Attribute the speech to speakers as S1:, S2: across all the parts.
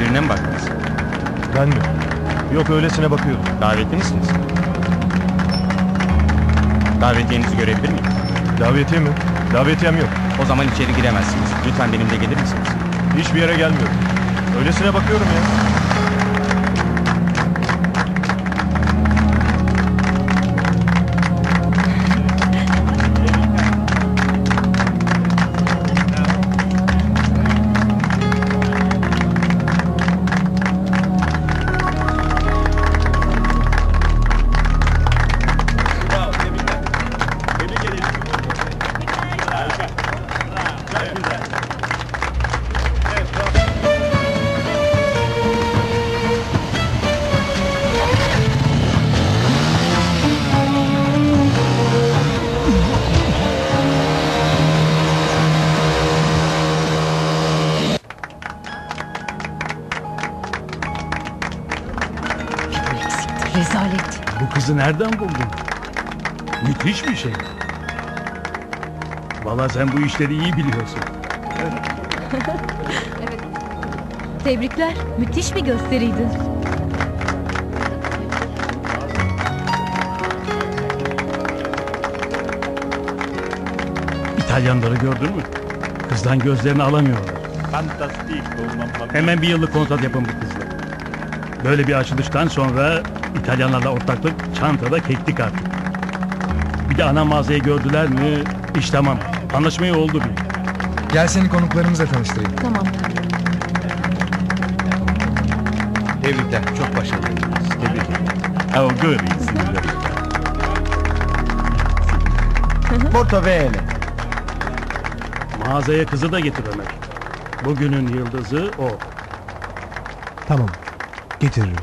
S1: Birine mi baktınız?
S2: Ben mi? Yok öylesine bakıyorum.
S1: Davetli misiniz? Davetiyenizi görebilir miyim?
S2: Davetiye mi? Davetiyem yok.
S1: O zaman içeri giremezsiniz. Lütfen benimle gelir misiniz?
S2: Hiçbir yere gelmiyorum. Öylesine bakıyorum ya.
S3: Bu kızı nereden buldun? Müthiş bir şey. Valla sen bu işleri iyi biliyorsun.
S4: Tebrikler. Müthiş bir gösteriydi.
S3: İtalyanları gördün mü? Kızdan gözlerini alamıyorlar. Hemen bir yıllık kontrat yapın bu kızla. Böyle bir açılıştan sonra İtalyanlarla ortaklık çantada keklik artık. Bir de ana mağazayı gördüler mi iş tamam. Anlaşmayı oldu bile.
S5: Gel seni konuklarımızla tanıştırayım.
S4: Tamam.
S1: Tebrikler. Çok başarılıydınız. Tebrik ederim.
S3: Oh good.
S1: Porto Vele.
S3: Mağazaya kızı da getir Ömer. Bugünün yıldızı o.
S5: Tamam. Getiririm.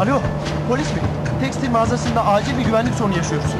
S6: Alo, polis mi? Tekstil mağazasında acil bir güvenlik sorunu yaşıyoruz.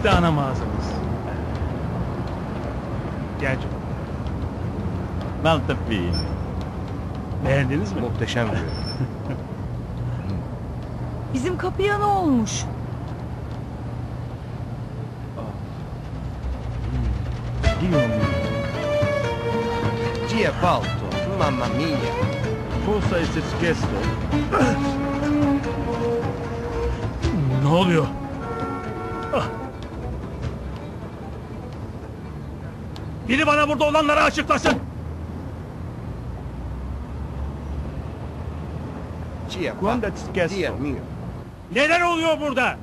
S3: İşte ana mağazamız. Gel canım. Mal tabii. Beğendiniz mi?
S1: Muhteşem bir.
S4: Bizim kapıya ne olmuş? Hmm. Dio mio.
S7: Chi è Balto? Mamma mia.
S3: Cosa è successo? Ne oluyor? Ah. Biri bana burada olanları açıklasın.
S7: Mio.
S3: Neler oluyor burada?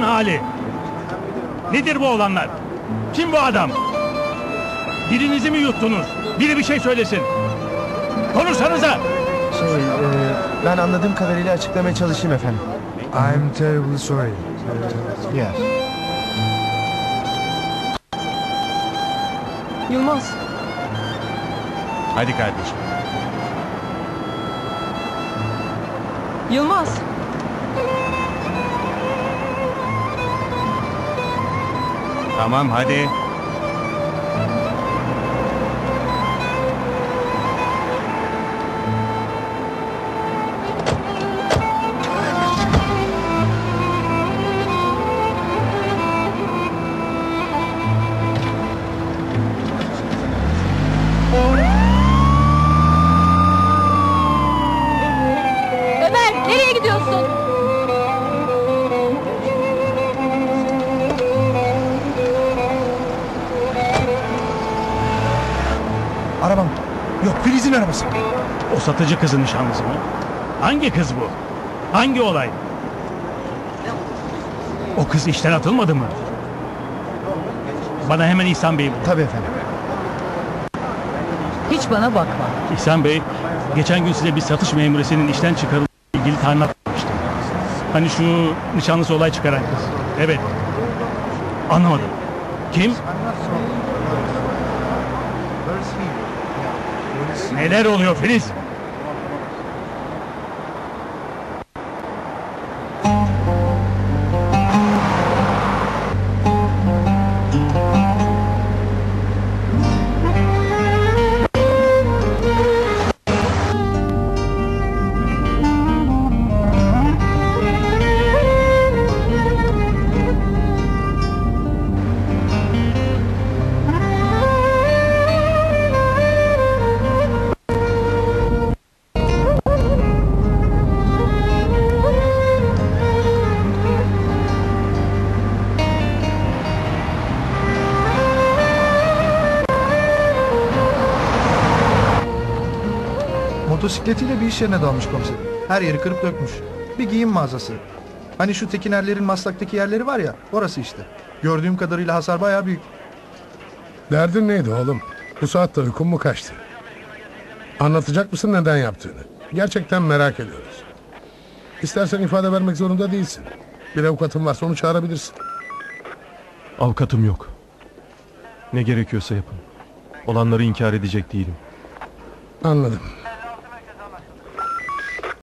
S3: Mağazanın hali? Nedir bu olanlar? Kim bu adam? Dilinizi mi yuttunuz? Biri bir şey söylesin. Konuşsanıza.
S6: Şey, e, ben anladığım kadarıyla açıklamaya çalışayım efendim.
S5: I'm terribly sorry.
S6: Yes.
S8: Yılmaz,
S1: Hadi kardeşim.
S8: Yılmaz.
S1: Tamam hadi.
S5: Arabam. Yok Filiz'in arabası.
S3: O satıcı kızın nişanlısı mı? Hangi kız bu? Hangi olay? O kız işten atılmadı mı? Bana hemen İhsan Bey'i bul.
S6: Tabii efendim.
S4: Hiç bana bakma.
S3: İhsan Bey, geçen gün size bir satış memuresinin işten çıkarıldığı ilgili talimat vermiştim. Hani şu nişanlısı olay çıkaran kız. Evet. Anlamadım. Kim? Neler oluyor Filiz?
S5: Motosikletiyle bir iş yerine dalmış komiserim. Her yeri kırıp dökmüş. Bir giyim mağazası. Hani şu Tekinerlerin Maslak'taki yerleri var ya, orası işte. Gördüğüm kadarıyla hasar bayağı büyük.
S9: Derdin neydi oğlum? Bu saatte uykun mu kaçtı? Anlatacak mısın neden yaptığını? Gerçekten merak ediyoruz. İstersen ifade vermek zorunda değilsin. Bir avukatın varsa onu çağırabilirsin.
S2: Avukatım yok. Ne gerekiyorsa yapın. Olanları inkar edecek değilim.
S9: Anladım.